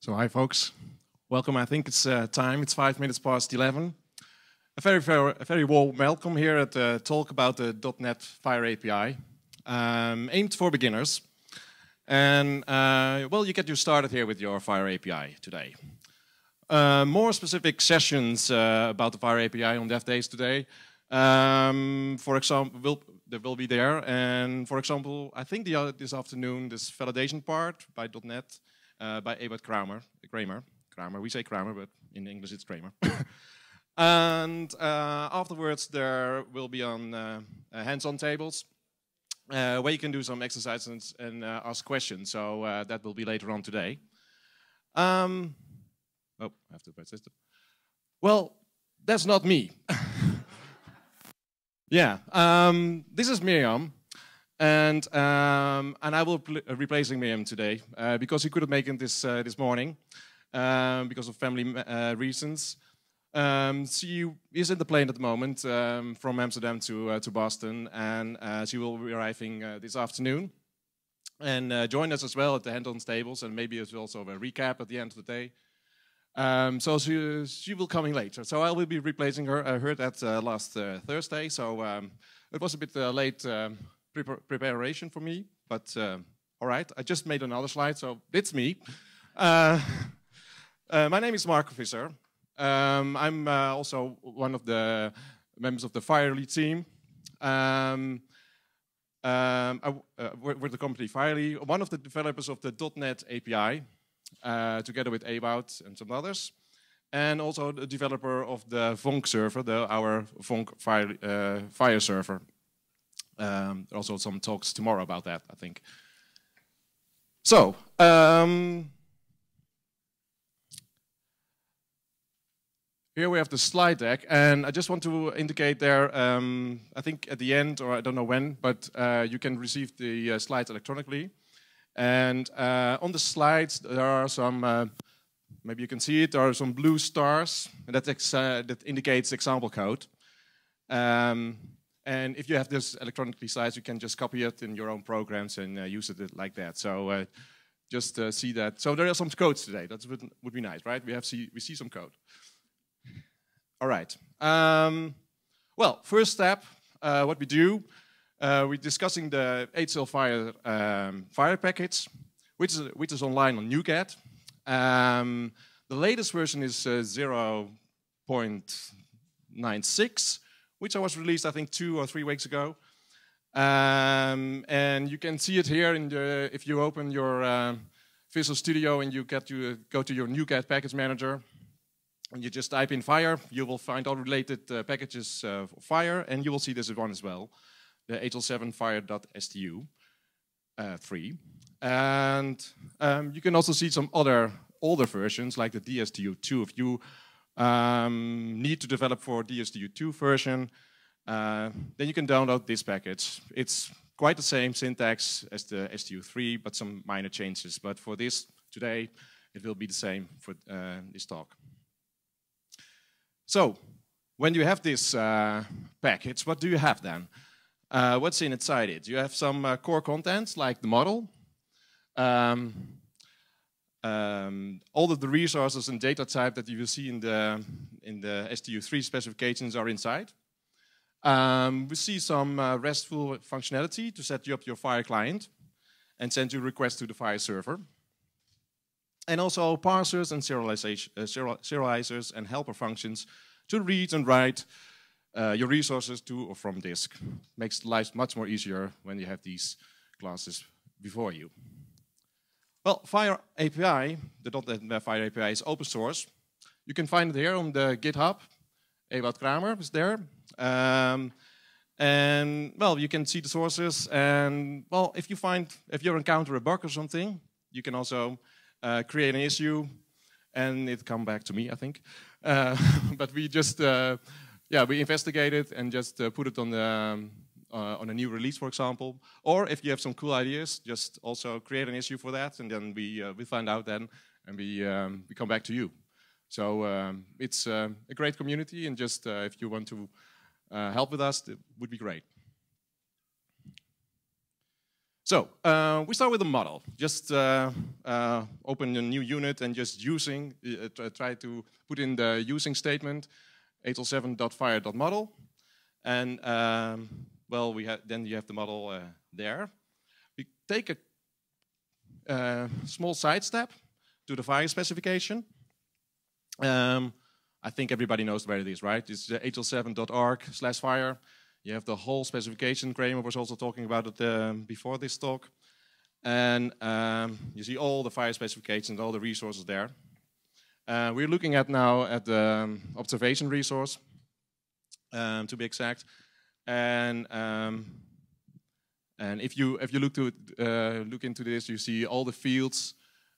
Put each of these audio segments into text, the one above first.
So, hi, folks. Welcome. I think it's uh, time. It's five minutes past 11. A very, very, a very warm welcome here at the talk about the .NET FHIR API, um, aimed for beginners. And, uh, well, you get you started here with your FHIR API today. Uh, more specific sessions uh, about the FHIR API on DevDays today. Um, for example, will, they will be there. And for example, I think the, this afternoon, this validation part by .NET uh, by Ewout Kramer, Kramer, Kramer. We say Kramer, but in English it's Kramer. and uh, afterwards, there will be on uh, uh, hands-on tables uh, where you can do some exercises and, uh, ask questions. So that will be later on today. Um, oh, I have to press this. Well, that's not me. yeah, um, this is Mirjam. And, um, and I will be replacing Mirjam today uh, because he couldn't make it this, uh, this morning um, because of family uh, reasons. Um, she is in the plane at the moment um, from Amsterdam to, uh, to Boston, and uh, she will be arriving uh, this afternoon. And join us as well at the hands-on tables, and maybe as also a recap at the end of the day. Um, so she, she will coming later. So I will be replacing her. I heard that last Thursday, so um, it was a bit late um, preparation for me, but uh, all right, I just made another slide, so it's me. Uh, uh, my name is Marco Visser. Um, I'm uh, also one of the members of the Firely team. Um, um, I, uh, with the company Firely, one of the developers of the .NET API, uh, together with Ewout and some others, and also the developer of the Vonk server, the, our Vonk FHIR, FHIR server. Um, also some talks tomorrow about that, I think. So, um, here we have the slide deck, and I just want to indicate there, um, I think at the end, or I don't know when, but uh, you can receive the uh, slides electronically. And uh, on the slides, there are some, uh, maybe you can see it, there are some blue stars, and that, that indicates example code. Um, and if you have this electronically sized, you can just copy it in your own programs and uh, use it like that. So uh, just uh, see that. So there are some codes today. That would, would be nice, right? We have see we see some code. All right. Um, well, first step, uh, what we do, uh, we're discussing the 8 FHIR um, FHIR package, which is which is online on NuGet. Um, the latest version is uh, 0.96 which I was released, I think, two or three weeks ago. Um, and you can see it here in the, if you open your uh, Visual Studio and you get to go to your NuGet package manager, and you just type in FHIR, you will find all related uh, packages uh, for FHIR, and you will see this one as well, the HL7 FHIR.stu uh, 3. And um, you can also see some other older versions, like the DSTU2. If you um, need to develop for DSTU2 version, uh, then you can download this package. It's quite the same syntax as the STU3, but some minor changes. But for this today, it will be the same for uh, this talk. So, when you have this uh, package, what do you have then? Uh, what's inside it? You have some uh, core contents like the model, um, um, all of the resources and data type that you will see in the, in the STU3 specifications are inside. Um, we see some uh, RESTful functionality to set you up your FHIR client and send you requests to the FHIR server. And also parsers and uh, serializers and helper functions to read and write uh, your resources to or from disk. Makes life much more easier when you have these classes before you. Well, FHIR API, the FHIR API is open source. You can find it here on the GitHub. Ewout Kramer is there. Um, and well, you can see the sources. And well, if you find, if you encounter a bug or something, you can also uh, create an issue, and it come back to me, I think. Uh, but we just, uh, yeah, we investigate it and just uh, put it on the um, on a new release, for example. Or if you have some cool ideas, just also create an issue for that, and then we uh, we find out then, and we um, we come back to you. So um, it's uh, a great community, and just uh, if you want to uh, help with us, it would be great. So uh, we start with a model. Just uh, uh, open a new unit and just using, uh, try to put in the using statement, Hl7.Fhir.Model. And um, well, we have then you have the model uh, there. We take a uh, small side step to the FHIR specification. Um, I think everybody knows where it is, right? It's uh, hl7.org slash FHIR. You have the whole specification. Kramer was also talking about it um, before this talk. And um, you see all the FHIR specifications, all the resources there. Uh, we're looking at now at the um, observation resource, um, to be exact. And um, and if you if you look to uh, look into this, you see all the fields,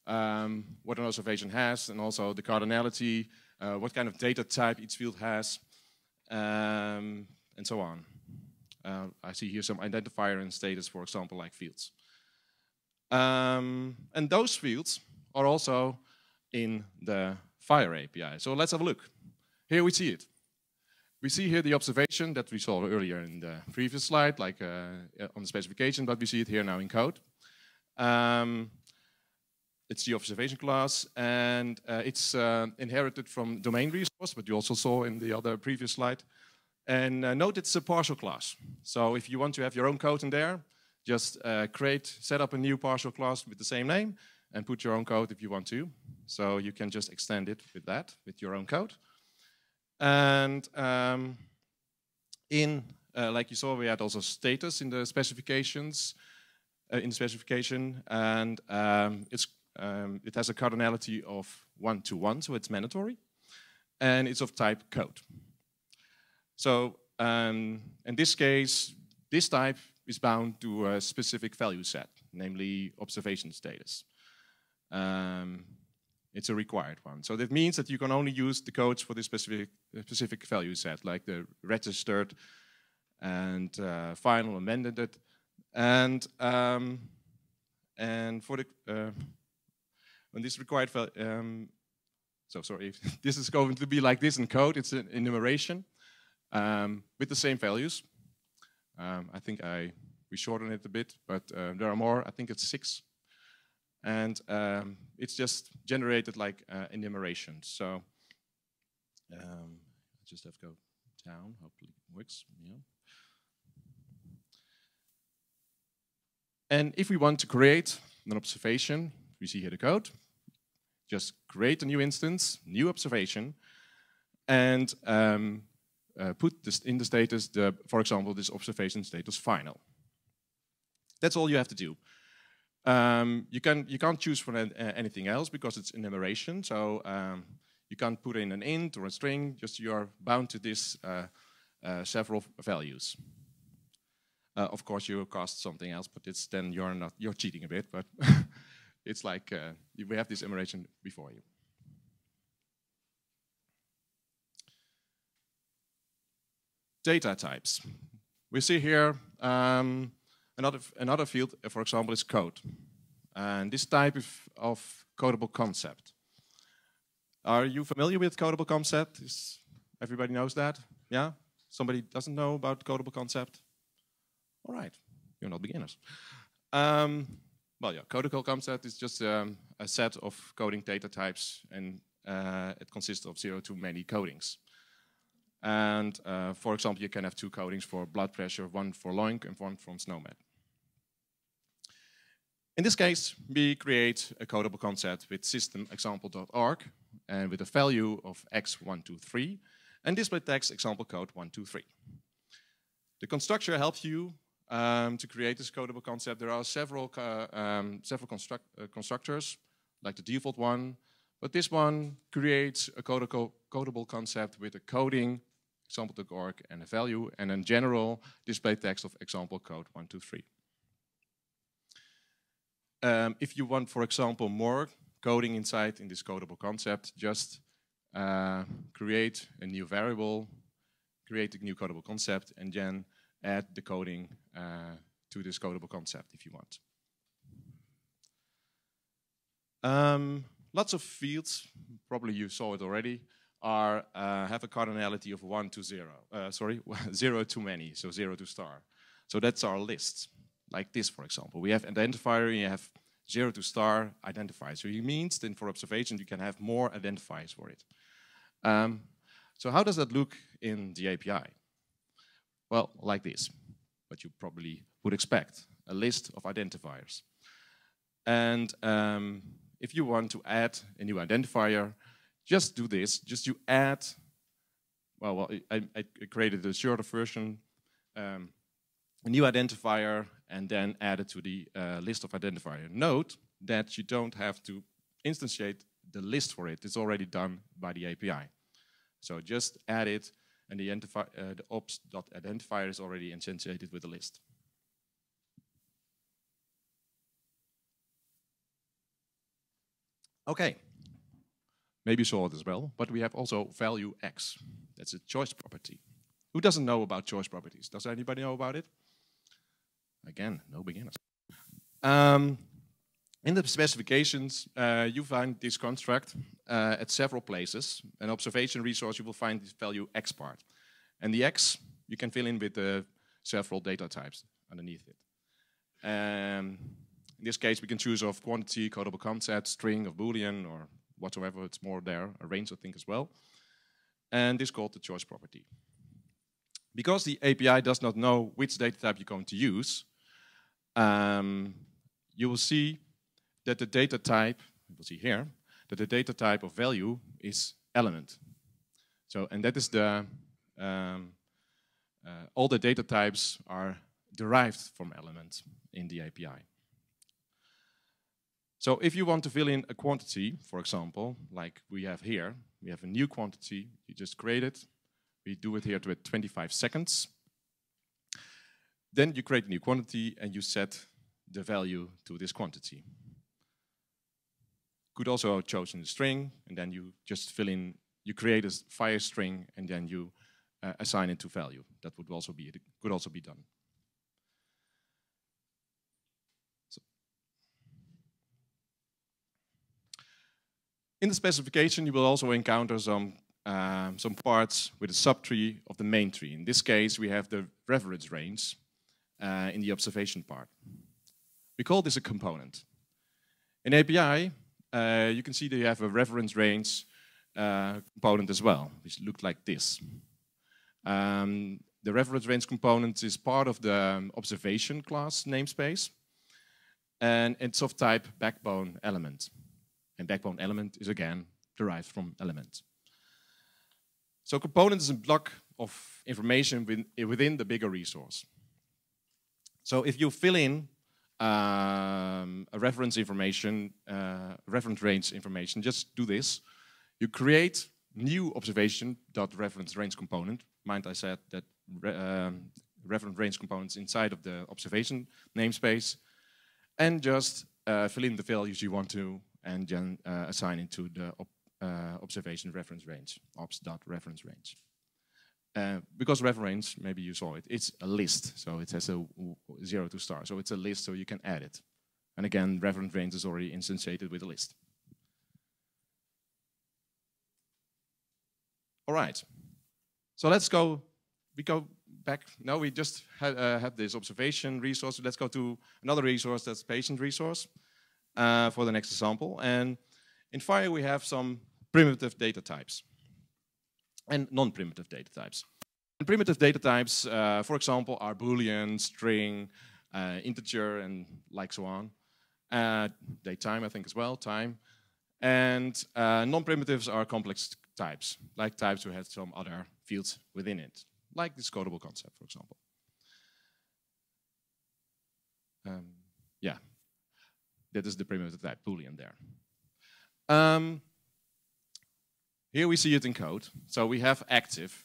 um, what an observation has, and also the cardinality, uh, what kind of data type each field has, um, and so on. Uh, I see here some identifier and status, for example, like fields. Um, and those fields are also in the FHIR API. So let's have a look. Here we see it. We see here the observation that we saw earlier in the previous slide, like uh, on the specification, but we see it here now in code. Um, it's the observation class, and uh, it's uh, inherited from domain resource, but you also saw in the other previous slide. And uh, note it's a partial class. So if you want to have your own code in there, just uh, create, set up a new partial class with the same name, and put your own code if you want to. So you can just extend it with that, with your own code. And um, in, uh, like you saw, we had also status in the specifications, uh, in the specification, and um, it's um, it has a cardinality of one to one, so it's mandatory, and it's of type code. So um, in this case, this type is bound to a specific value set, namely observation status. Um, it's a required one. So that means that you can only use the codes for this specific, specific value set, like the registered and uh, final amended. And, um, and for the, uh, when this required value, um, so sorry, if this is going to be like this in code, it's an enumeration um, with the same values. Um, I think I, we shorten it a bit, but uh, there are more, I think it's six and um, it's just generated like uh, enumeration. So um, I just have to go down. Hopefully it works. Yeah. And if we want to create an observation, we see here the code. Just create a new instance, new observation, and um, uh, put this in the status, the, for example, this observation status final. That's all you have to do. Um, you can you can't choose for anything else because it's enumeration. So um, you can't put in an int or a string. Just you are bound to this uh, uh, several values. Uh, of course, you cast something else, but it's then you're not you're cheating a bit. But it's like uh, we have this enumeration before you. Data types. We see here. Um, Another, another field, uh, for example, is code. And this type of, of codeable concept. Are you familiar with codeable concept? Is, everybody knows that? Yeah? Somebody doesn't know about codeable concept? All right, you're not beginners. Um, well, yeah, codeable concept is just um, a set of coding data types, and uh, it consists of zero to many codings. And uh, for example, you can have two codings for blood pressure, one for LOINC and one from SNOMED. In this case, we create a codeable concept with system.example.org and with a value of x123 and display text example code 123. The constructor helps you um, to create this codeable concept. There are several, uh, um, several construct, uh, constructors, like the default one, but this one creates a codable, codeable concept with a coding example.org and a value, and in general display text of example code 123. Um, if you want, for example, more coding inside in this codeable concept, just uh, create a new variable, create a new codeable concept, and then add the coding uh, to this codeable concept if you want. Um, lots of fields, probably you saw it already, are uh, have a cardinality of one to zero. Uh, sorry, zero to many, so zero to star. So that's our list. Like this, for example. We have an identifier, you have zero to star identifier. So it means then for observation, you can have more identifiers for it. Um, so how does that look in the API? Well, like this, what you probably would expect, a list of identifiers. And um, if you want to add a new identifier, just do this, just you add, well, well I, I created a shorter version, um, a new identifier, and then add it to the uh, list of identifier. Note that you don't have to instantiate the list for it. It's already done by the API. So just add it, and the, uh, the ops.identifier is already instantiated with the list. Okay, maybe you saw it as well, but we have also value x. That's a choice property. Who doesn't know about choice properties? Does anybody know about it? Again, no beginners. Um, in the specifications, uh, you find this construct uh, at several places. An observation resource, you will find this value x part. And the x, you can fill in with uh, several data types underneath it. Um, in this case, we can choose of quantity, codeable concept, string, of boolean, or whatsoever. It's more there, a range, I think, as well. And this is called the choice property. Because the API does not know which data type you're going to use, um, you will see that the data type, we'll see here, that the data type of value is element. So, and that is the, um, uh, all the data types are derived from element in the API. So if you want to fill in a quantity, for example, like we have here, we have a new quantity, you just create it, we do it here to 25 seconds. Then you create a new quantity and you set the value to this quantity. Could also have chosen a string and then you just fill in, you create a FHIR string and then you uh, assign it to value. That would also be, could also be done. In the specification, you will also encounter some um, some parts with a subtree of the main tree. In this case, we have the reference range uh, in the observation part. We call this a component. In API, uh, you can see that you have a reference range uh, component as well, which looks like this. Um, the reference range component is part of the um, observation class namespace, and it's of type backbone element. And backbone element is again derived from element. So component is a block of information within the bigger resource. So if you fill in um, a reference information, uh, reference range information, just do this. You create new observation dot reference range component. Mind I said that re um, reference range components inside of the observation namespace, and just uh, fill in the values you want to, and then uh, assign it to the uh, observation reference range, ops dot reference range. Uh, because reference maybe you saw it, it's a list, so it has a zero to star. So it's a list, so you can add it. And again, reference range is already instantiated with a list. All right. So let's go, we go back. No, we just had, uh, had this observation resource. Let's go to another resource that's patient resource uh, for the next example. And in FHIR, we have some primitive data types and non-primitive data types. And primitive data types, uh, for example, are Boolean, string, uh, integer, and like so on. Uh, I think, as well, time. And uh, non-primitives are complex types, like types who have some other fields within it, like this codeable concept, for example. Um, yeah, that is the primitive type, Boolean there. Um, here we see it in code. So we have active.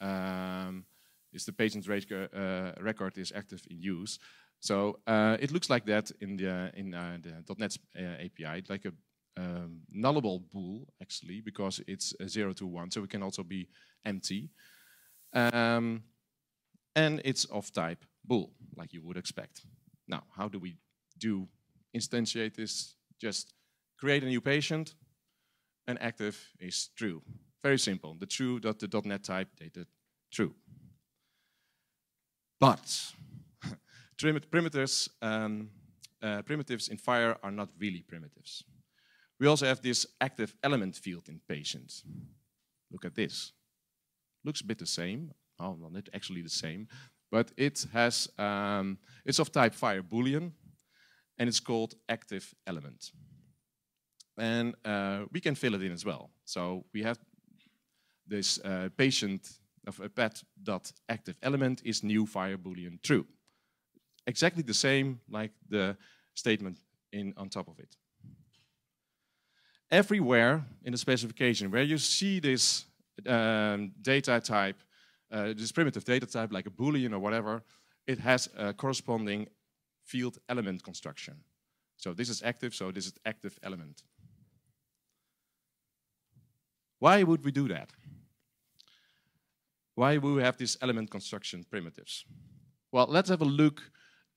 Um, is the patient uh, record is active in use. So uh, it looks like that in the in uh, the .NET uh, API, like a um, nullable bool actually, because it's a zero to one. So it can also be empty, um, and it's of type bool, like you would expect. Now, how do we do instantiate this? Just create a new patient, and active is true. Very simple. The true dot the .NET type data true. But primitives, um, uh, primitives in FHIR are not really primitives. We also have this active element field in patients. Look at this. Looks a bit the same. Oh, well, not actually the same, but it has um, it's of type FHIR boolean, and it's called active element. And uh, we can fill it in as well. So we have this uh, patient of a pet dot active element is new FHIR boolean true. Exactly the same like the statement in on top of it. Everywhere in the specification where you see this um, data type, uh, this primitive data type like a boolean or whatever, it has a corresponding field element construction. So this is active, so this is active element. Why would we do that? Why would we have these element construction primitives? Well, let's have a look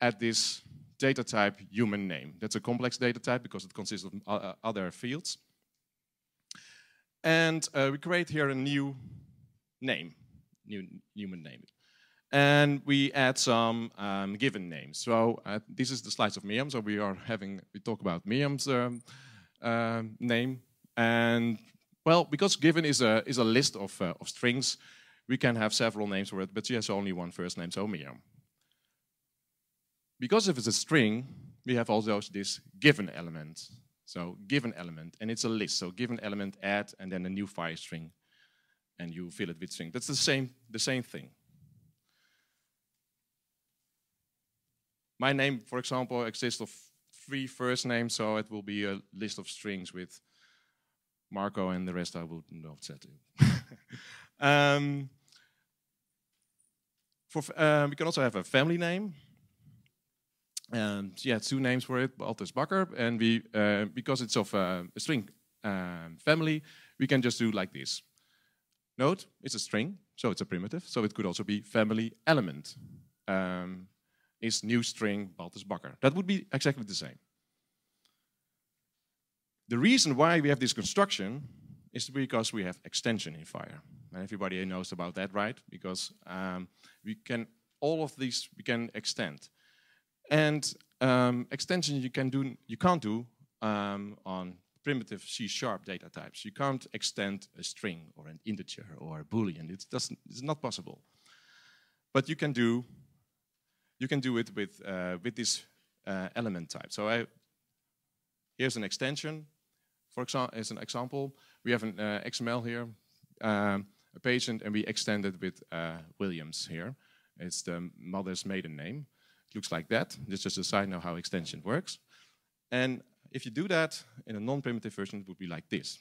at this data type human name. That's a complex data type because it consists of uh, other fields. And uh, we create here a new name, new human name. And we add some um, given names. So uh, this is the slides of Mirjam. So we are having, we talk about Mirjam's um, uh, name. And well, because given is a, is a list of, uh, of strings, we can have several names for it, but she has only one first name, so Mirjam. Because if it's a string, we have also this given element. So given element, and it's a list. So given element, add, and then a new FHIR string, and you fill it with string. That's the same, the same thing. My name, for example, exists of three first names, so it will be a list of strings with Marco and the rest I will not set to. um, for, uh, we can also have a family name. And yeah, two names for it, Baltus Bakker. And we, uh, because it's of uh, a string um, family, we can just do like this. Note, it's a string, so it's a primitive. So it could also be family element. Um, is new string Baltus Bakker. That would be exactly the same. The reason why we have this construction is because we have extension in FHIR. And everybody knows about that, right? Because um, we can, all of these we can extend. And um, extension you can do, you can't do um, on primitive C-sharp data types. You can't extend a string or an integer or a boolean. It doesn't, it's not possible. But you can do, you can do it with, uh, with this uh, element type. So I, here's an extension for example, as an example, we have an uh, XML here, um, a patient, and we extend it with uh, Williams here. It's the mother's maiden name. It looks like that. This is just a side note how extension works. And if you do that in a non-primitive version, it would be like this.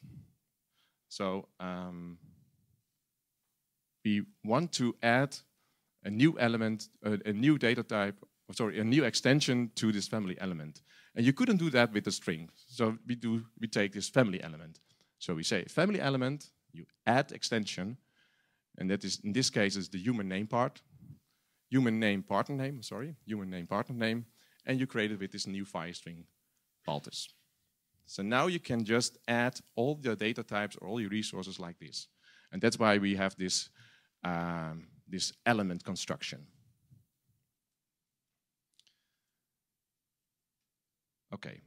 So um, we want to add a new element, a, a new data type, sorry, a new extension to this family element. And you couldn't do that with a string. So we do we take this family element. So we say family element, you add extension, and that is in this case is the human name part, human name partner name, sorry, human name partner name, and you create it with this new FHIR string, Baltus. So now you can just add all your data types or all your resources like this. And that's why we have this, um, this element construction. Okay.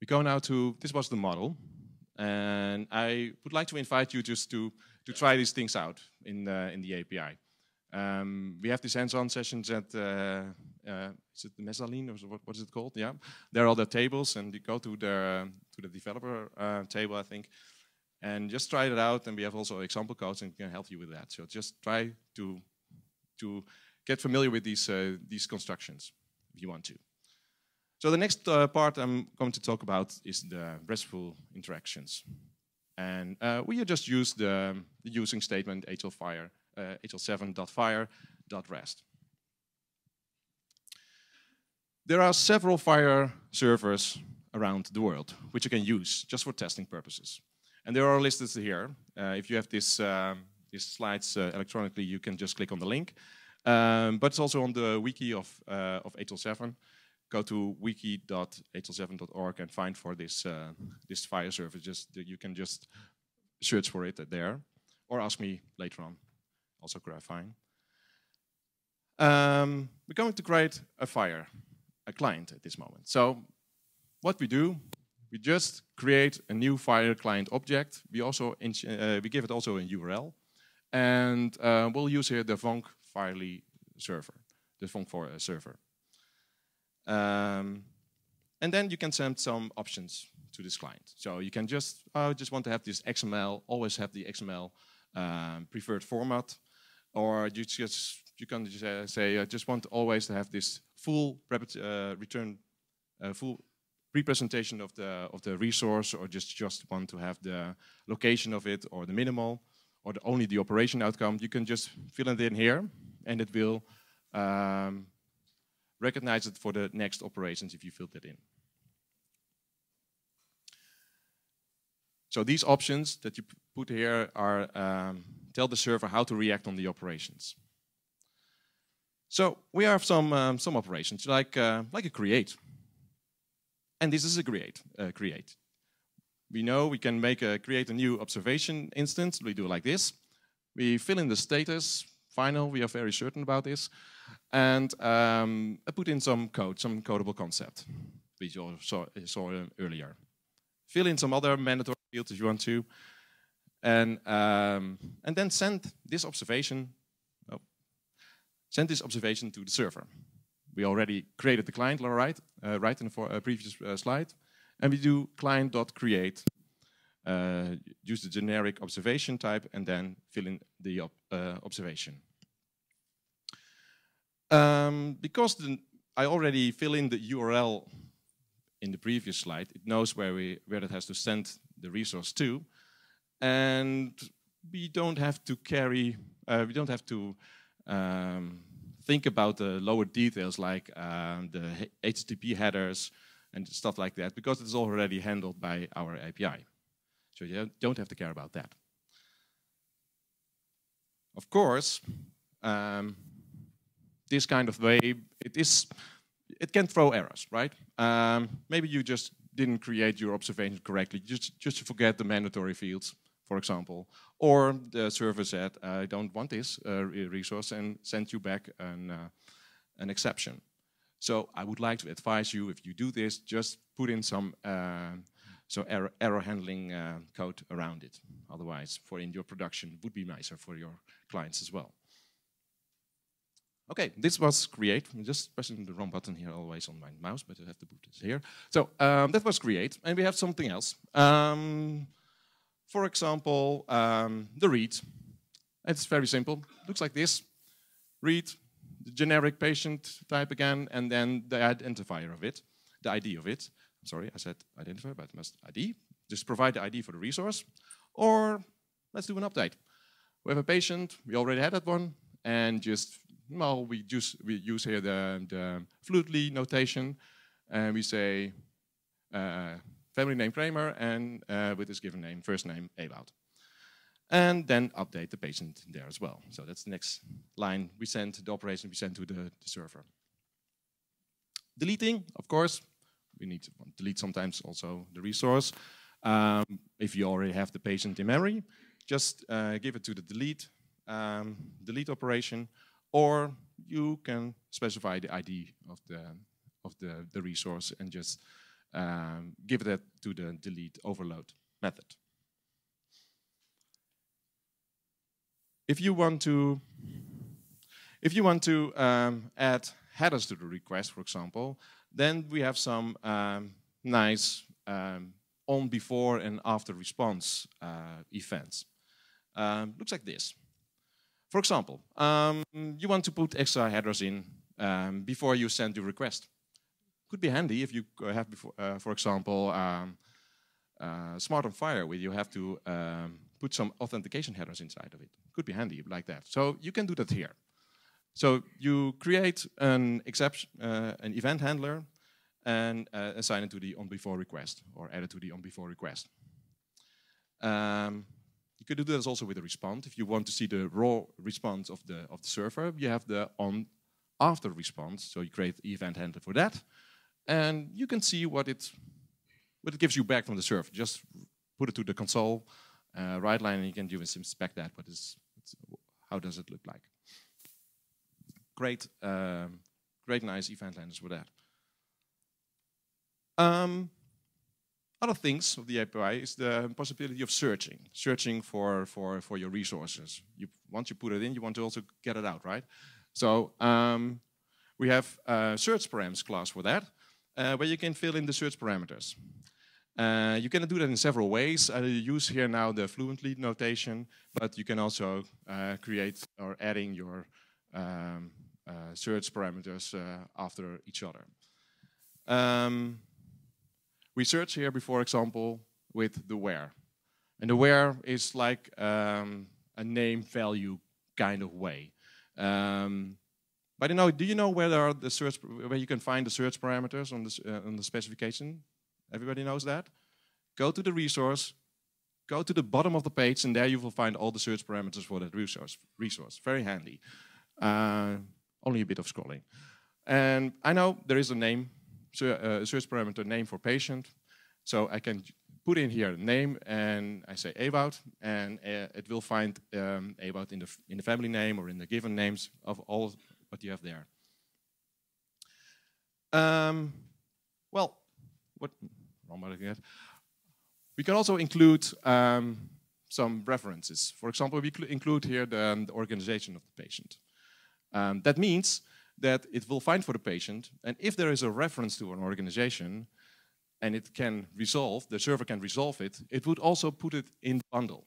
We go now to, this was the model. And I would like to invite you just to, to try these things out in, uh, in the API. Um, we have these hands-on sessions at, uh, uh, is it the mezzanine or what, what is it called? Yeah, there are all the tables and you go to the, to the developer uh, table, I think, and just try it out. And we have also example codes and can help you with that. So just try to, to get familiar with these, uh, these constructions if you want to. So the next uh, part I'm going to talk about is the RESTful interactions. And uh, we just use the, the using statement hl-fire, uh, hl7.fhir.rest. There are several FHIR servers around the world, which you can use just for testing purposes. And they are listed here. Uh, if you have this, um, these slides uh, electronically, you can just click on the link. Um, but it's also on the wiki of, uh, of HL7 go to wiki.hl7.org and find for this uh, this FHIR service. Just you can just search for it there, or ask me later on. Also, fine. Um, we're going to create a FHIR, a client at this moment. So what we do, we just create a new FHIR client object. We also uh, we give it also a URL, and uh, we'll use here the Vonk Firely server, the Vonk for uh, server. Um, and then you can send some options to this client. So you can just, oh, I just want to have this XML, always have the XML um, preferred format, or you just you can just uh, say I just want always to have this full uh, return, uh, full representation of the of the resource, or just just want to have the location of it, or the minimal, or the, only the operation outcome. You can just fill it in here, and it will um, recognize it for the next operations if you filled that in. So these options that you put here are um, tell the server how to react on the operations. So we have some um, some operations like uh, like a create, and this is a create. Uh, create. We know we can make a create a new observation instance. We do like this. We fill in the status. Final. We are very certain about this, and um, I put in some code, some codeable concept, which you saw, saw earlier. Fill in some other mandatory fields if you want to, and um, and then send this observation. Oh, send this observation to the server. We already created the client, right? Uh, right in the uh, previous uh, slide, and we do client.create. Uh, use the generic observation type and then fill in the uh, observation. Um, because the, I already fill in the URL in the previous slide, it knows where, we, where it has to send the resource to. And we don't have to carry, uh, we don't have to um, think about the lower details like um, the HTTP headers and stuff like that because it's already handled by our API. So you don't have to care about that. Of course, um, this kind of way, it is, it can throw errors, right? Um, maybe you just didn't create your observation correctly, just, just forget the mandatory fields, for example. Or the server said, I don't want this uh, resource and sent you back an, uh, an exception. So I would like to advise you, if you do this, just put in some uh, so error, error handling uh, code around it. Otherwise, for in your production, would be nicer for your clients as well. Okay, this was create. I'm just pressing the wrong button here always on my mouse, but I have to put this here. So um, that was create, and we have something else. Um, for example, um, the read. It's very simple. Looks like this. Read, the generic patient type again, and then the identifier of it, the ID of it. Sorry, I said identifier, but must ID. Just provide the ID for the resource. Or let's do an update. We have a patient, we already had that one, and just well, we use, we use here the, the Fluently notation, and we say uh, family name Kramer and uh, with his given name, first name Ewout. And then update the patient there as well. So that's the next line we send, the operation we send to the, the server. Deleting, of course, we need to delete sometimes also the resource. Um, if you already have the patient in memory, just uh, give it to the delete, um, delete operation, or you can specify the ID of the of the, the resource and just um, give that to the delete overload method. If you want to if you want to um, add headers to the request, for example, then we have some um, nice um, on before and after response uh, events. Um, looks like this. For example, um, you want to put extra headers in um, before you send your request. Could be handy if you have, before, uh, for example, um, uh, SMART on FHIR, where you have to um, put some authentication headers inside of it. Could be handy like that. So you can do that here. So you create an exception, uh, an event handler, and uh, assign it to the on before request, or add it to the on before request. Um, you could do this also with a response. If you want to see the raw response of the of the server, you have the on after response. So you create the event handler for that, and you can see what it what it gives you back from the server. Just put it to the console, uh, right line, and you can just inspect that. What is how does it look like? great, um, great nice event handlers for that. Um, other things of the API is the possibility of searching, searching for, for, for your resources. You, once you put it in, you want to also get it out, right? So um, we have a search params class for that, uh, where you can fill in the search parameters. Uh, you can do that in several ways. I use here now the fluently notation, but you can also uh, create or adding your um, uh, search parameters uh, after each other. Um, we search here, for example, with the where. And the where is like um, a name value kind of way. Um, but you know, do you know where there are the search where you can find the search parameters on the uh, on the specification? Everybody knows that. Go to the resource, go to the bottom of the page, and there you will find all the search parameters for that resource. Resource, very handy. Uh, only a bit of scrolling. And I know there is a name, search parameter name for patient. So I can put in here name and I say Ewout, and uh, it will find um, in the in the family name or in the given names of all what you have there. Um, well, what we can also include um, some references. For example, we include here the, the organization of the patient. Um, that means that it will find for the patient, and if there is a reference to an organization, and it can resolve, the server can resolve it, it would also put it in the bundle.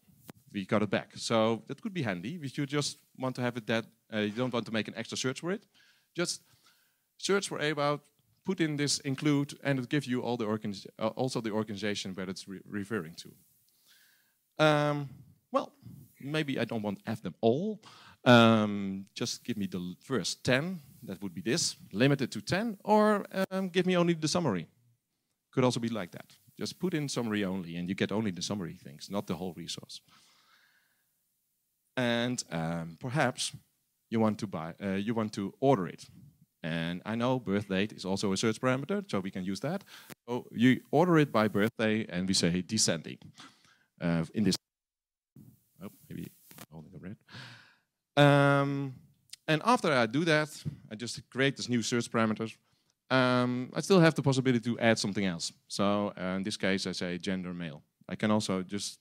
We got it back. So that could be handy if you just want to have it that, uh, you don't want to make an extra search for it. Just search for Ewout, put in this include, and it gives you all the uh, also the organization where it's re referring to. Um, well, maybe I don't want to have them all. Um, just give me the first 10, that would be this, limited to 10, or um, give me only the summary. Could also be like that. Just put in summary only, and you get only the summary things, not the whole resource. And um, perhaps you want to buy, uh, you want to order it. And I know birth date is also a search parameter, so we can use that. So you order it by birthday, and we say descending. Uh, in this, oh, maybe holding a red. Um, and after I do that, I just create this new search parameter. Um, I still have the possibility to add something else. So uh, in this case, I say gender male. I can also just,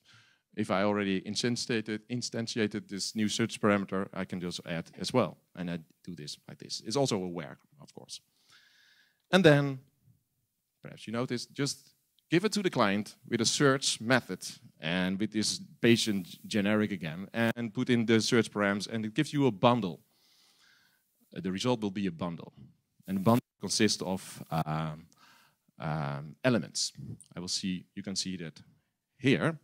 if I already instantiated, instantiated this new search parameter, I can just add as well. And I do this like this. It's also aware, of course. And then, perhaps you notice, just give it to the client with a search method and with this patient generic again and put in the search params and it gives you a bundle. Uh, the result will be a bundle. And the bundle consists of um, um, elements. I will see, you can see that here.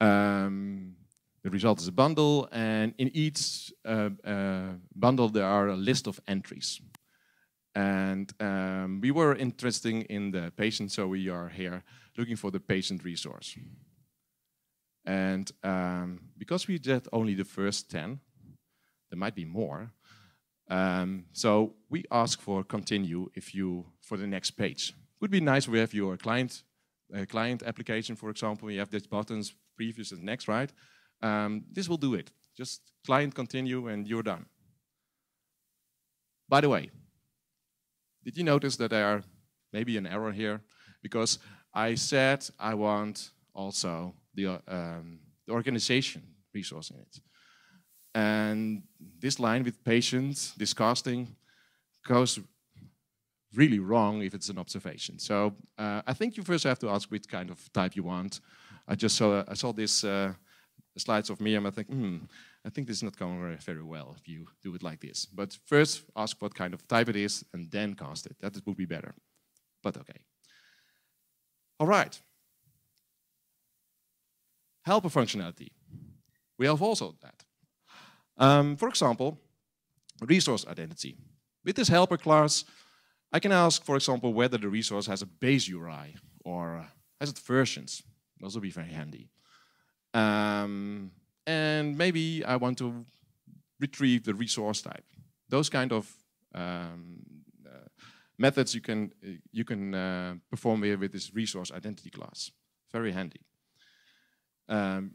Um, the result is a bundle and in each uh, uh, bundle there are a list of entries. And um, we were interested in the patient, so we are here looking for the patient resource. And um, because we did only the first 10, there might be more. Um, so we ask for continue if you, for the next page. Would be nice if we have your client, uh, client application, for example, you have these buttons, previous and next, right? Um, this will do it. Just client continue and you're done. By the way, did you notice that there are maybe an error here? Because I said I want also the, um, the organization resource in it. And this line with patient disgusting goes really wrong if it's an observation. So uh, I think you first have to ask which kind of type you want. I just saw, I saw this uh, slides of me and I think, hmm, I think this is not going very, very well if you do it like this. But first, ask what kind of type it is, and then cast it. That would be better. But okay. All right. Helper functionality. We have also that. Um, for example, resource identity. With this helper class, I can ask, for example, whether the resource has a base URI or has it versions. Those will be very handy. Um, and maybe I want to retrieve the resource type. Those kind of um, uh, methods you can you can uh, perform here with this resource identity class. Very handy. Um,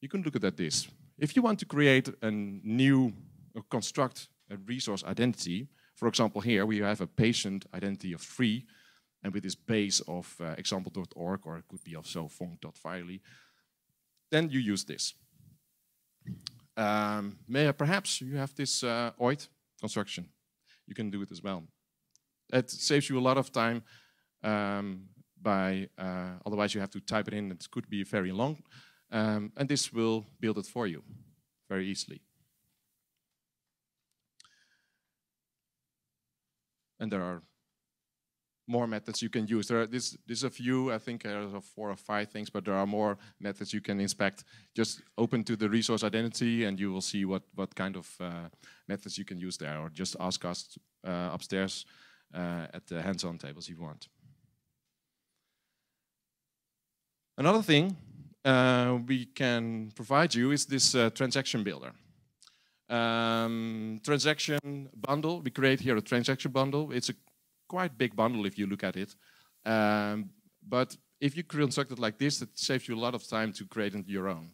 you can look at this. If you want to create a new or construct a resource identity. For example, here we have a patient identity of three, and with this base of uh, example.org, or it could be also vonk.fire.ly, then you use this. Um, may, perhaps you have this uh, OIT construction. You can do it as well. It saves you a lot of time um, by, uh, otherwise you have to type it in, it could be very long. Um, and this will build it for you very easily. And there are more methods you can use. There are this, this a few, I think there are four or five things, but there are more methods you can inspect. Just open to the resource identity and you will see what, what kind of uh, methods you can use there, or just ask us uh, upstairs uh, at the hands-on tables if you want. Another thing uh, we can provide you is this uh, transaction builder. Um, transaction bundle, we create here a transaction bundle. It's a quite big bundle if you look at it. Um, but if you construct it like this, it saves you a lot of time to create it your own.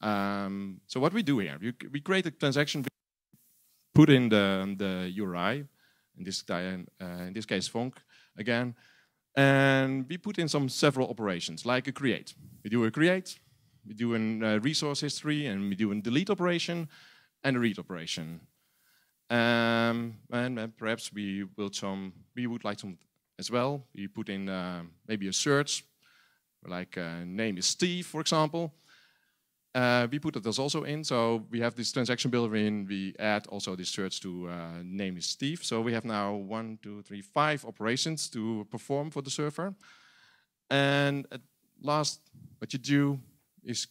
Um, so what we do here, you, we create a transaction, put in the, the URI, in this, uh, in this case Vonk again, and we put in some several operations, like a create. We do a create, we do a uh, resource history, and we do a delete operation, and a read operation. Um, and uh, perhaps we will some, we would like some as well. We put in uh, maybe a search, like uh, name is Steve, for example. Uh, we put that also in, so we have this transaction builder in, we add also this search to uh, name is Steve. So we have now one, two, three, five operations to perform for the server. And last, what you do is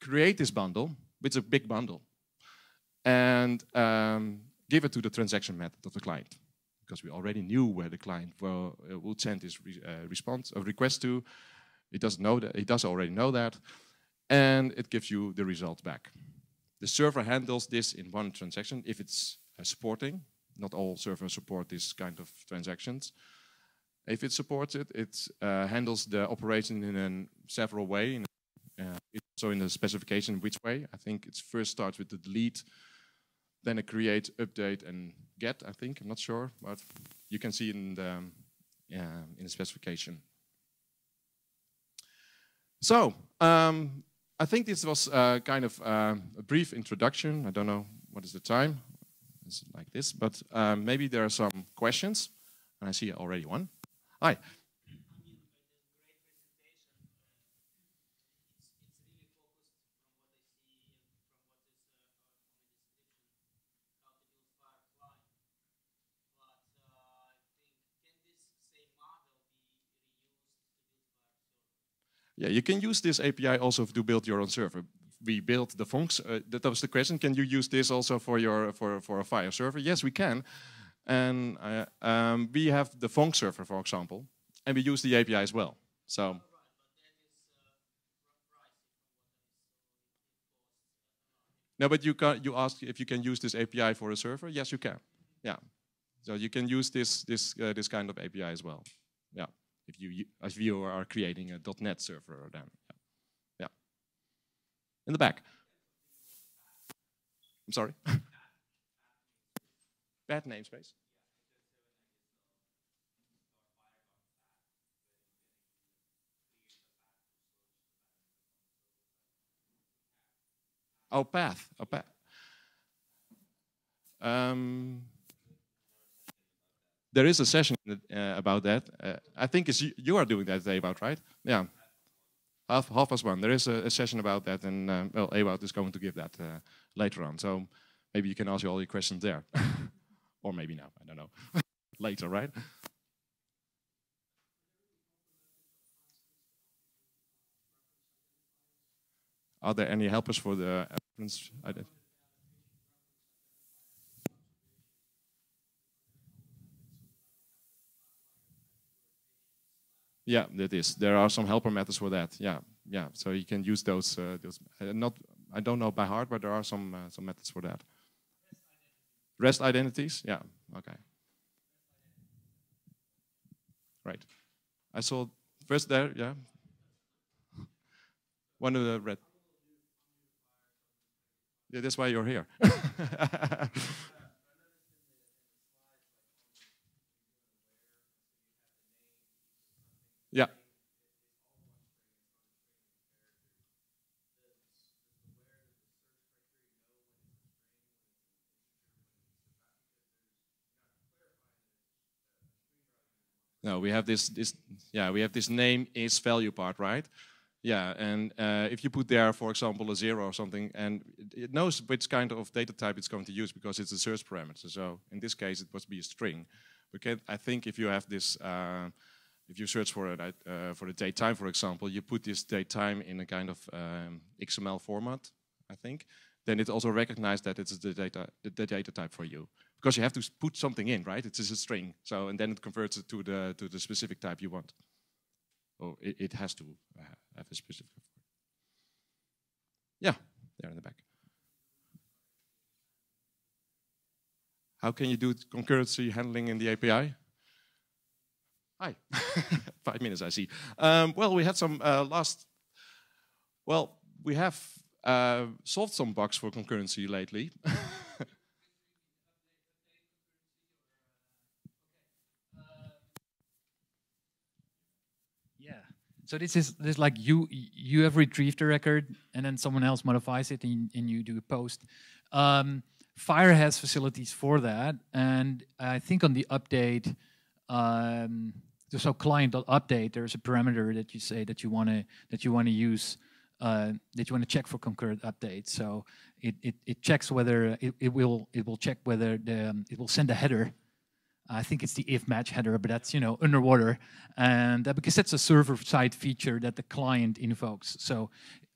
create this bundle, which is a big bundle, and um, give it to the transaction method of the client. Because we already knew where the client will, uh, will send his re uh, response or request to. It doesn't know that, it does already know that and it gives you the result back. The server handles this in one transaction if it's uh, supporting. Not all servers support this kind of transactions. If it supports it, it uh, handles the operation in several way. In, uh, also in the specification which way. I think it first starts with the delete, then a create, update, and get. I think I'm not sure, but you can see in the um, in the specification. So um, I think this was uh, kind of uh, a brief introduction. I don't know what is the time. Like this, but um, maybe there are some questions. And I see already one. Hi. Yeah, you can use this API also to build your own server. We built the funks. Uh, that was the question. Can you use this also for your for for a FHIR server? Yes, we can. And uh, um, we have the Vonk server, for example, and we use the API as well. So. No, but you can. You ask if you can use this API for a server. Yes, you can. Yeah. So you can use this this uh, this kind of API as well. Yeah if you if you are creating a .NET server then. Yeah. yeah. In the back. I'm sorry. Bad namespace. Oh, path. Oh, path. Um, there is a session uh, about that. Uh, I think it's you, you, are doing that, Ewout, right? Yeah. Half, half past one. There is a, a session about that, and uh, well, Ewout is going to give that uh, later on. So maybe you can ask all your questions there, or maybe now. I don't know. later, right? Are there any helpers for the Yeah, that is. There are some helper methods for that. Yeah, yeah. So you can use those. Uh, those. Uh, not, I don't know by heart, but there are some uh, some methods for that. REST identities. Yeah. Okay. Right. I saw first there. Yeah. One of the red. Yeah, that's why you're here. yeah. No, we have this, this, yeah, we have this name is value part, right? Yeah, and uh, if you put there, for example, a zero or something, and it knows which kind of data type it's going to use because it's a search parameter. So in this case, it must be a string. Because I think if you have this, uh, if you search for it uh, for the date time, for example, you put this date time in a kind of um, XML format, I think, then it also recognizes that it's the data, the data type for you because you have to put something in, right? It's just a string. So and then it converts it to the to the specific type you want. Oh, it, it has to uh, have a specific. Yeah, there in the back. How can you do concurrency handling in the API? Hi, five minutes I see. Um, well, we had some uh, last. Well, we have uh, solved some bugs for concurrency lately. So this is this is like you you have retrieved the record and then someone else modifies it and, and you do a post. Um, FHIR has facilities for that, and I think on the update, um, so client.update, there's a parameter that you say that you want to that you want to use uh, that you want to check for concurrent updates. So it, it, it checks whether it, it will it will check whether the um, it will send a header I think it's the if match header, but that's you know underwater, and uh, because that's a server-side feature that the client invokes. So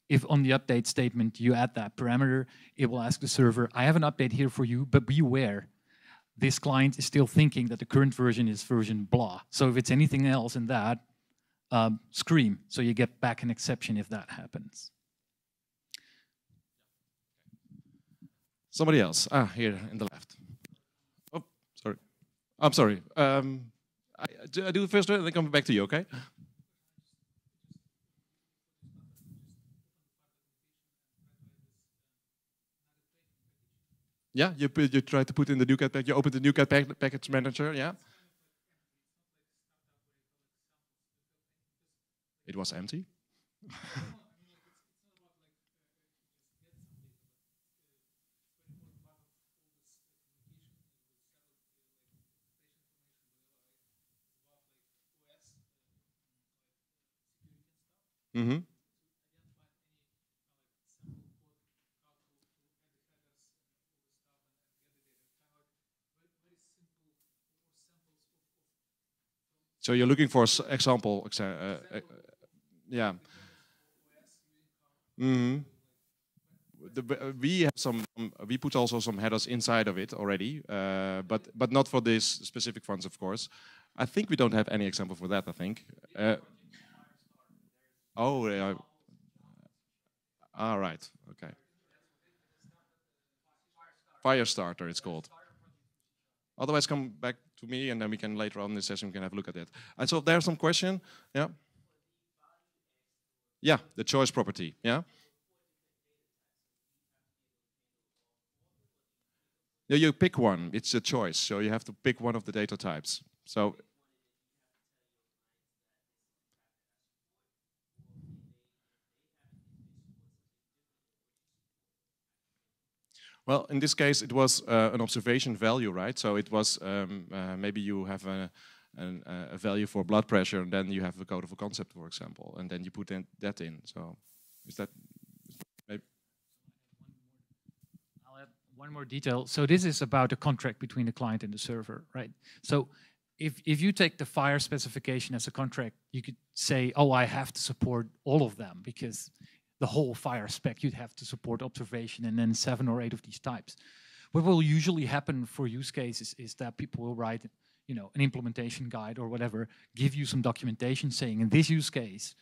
if on the update statement you add that parameter, it will ask the server, "I have an update here for you, but beware." This client is still thinking that the current version is version blah. So if it's anything else in that, um, scream. So you get back an exception if that happens. Somebody else. Ah, here in the left. I'm sorry. Um, I, I do the first one and then come back to you, okay? Yeah, you put, you try to put in the NuGet package. You open the NuGet pack, package manager. Yeah. It was empty. Mm-hmm. So you're looking for example, uh, uh, yeah. Mm-hmm. The, uh, we have some. Um, we put also some headers inside of it already, uh, but but not for this specific ones, of course. I think we don't have any example for that. I think. Oh. All right. Okay. Firestarter, it's called. Otherwise, come back to me, and then we can later on in the session we can have a look at that. And so there's some question. Yeah. Yeah, the choice property. Yeah. Yeah, you pick one. It's a choice, so you have to pick one of the data types. So Well, in this case, it was uh, an observation value, right? So it was um, uh, maybe you have a, an, uh, a, value for blood pressure, and then you have a code of a concept, for example, and then you put in, that in. So is that? I'll add one more detail. So this is about a contract between the client and the server, right? So if, if you take the FHIR specification as a contract, you could say, oh, I have to support all of them because the whole FHIR spec, you'd have to support observation and then seven or eight of these types. What will usually happen for use cases is that people will write, you know, an implementation guide or whatever, give you some documentation saying in this use case,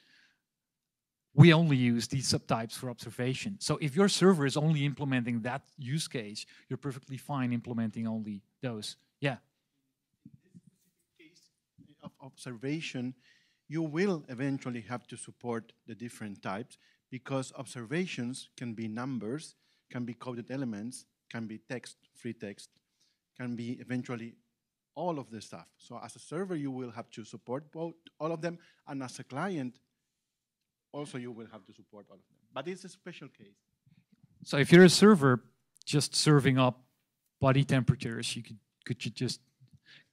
we only use these subtypes for observation. So if your server is only implementing that use case, you're perfectly fine implementing only those. Yeah. Case of observation, you will eventually have to support the different types because observations can be numbers, can be coded elements, can be text, free text, can be eventually all of the stuff. So as a server, you will have to support both all of them, and as a client, also you will have to support all of them. But it's a special case. So if you're a server just serving up body temperatures, you could could you just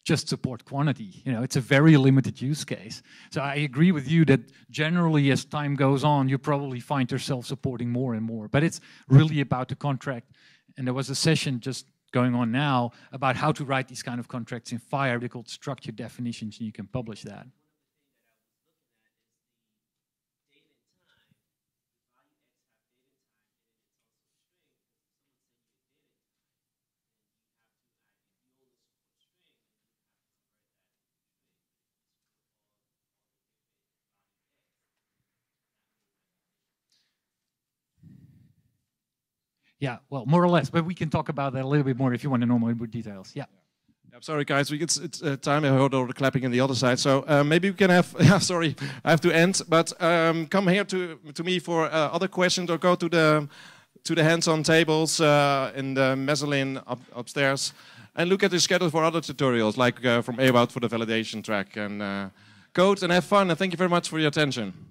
just support quantity. You know, it's a very limited use case. So I agree with you that generally as time goes on, you probably find yourself supporting more and more. But it's really about the contract. And there was a session just going on now about how to write these kind of contracts in FHIR. They're called structured definitions, and you can publish that. Yeah, well, more or less, but we can talk about that a little bit more if you want to know more details. Yeah. I'm sorry, guys. We, it's, it's uh, time. I heard all the clapping on the other side, so uh, maybe we can have. Yeah, sorry, I have to end. But um, come here to to me for uh, other questions, or go to the to the hands-on tables uh, in the mezzanine up, upstairs, and look at the schedule for other tutorials, like uh, from Ewout for the validation track and uh, code, and have fun. And thank you very much for your attention.